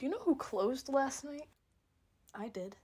Do you know who closed last night? I did.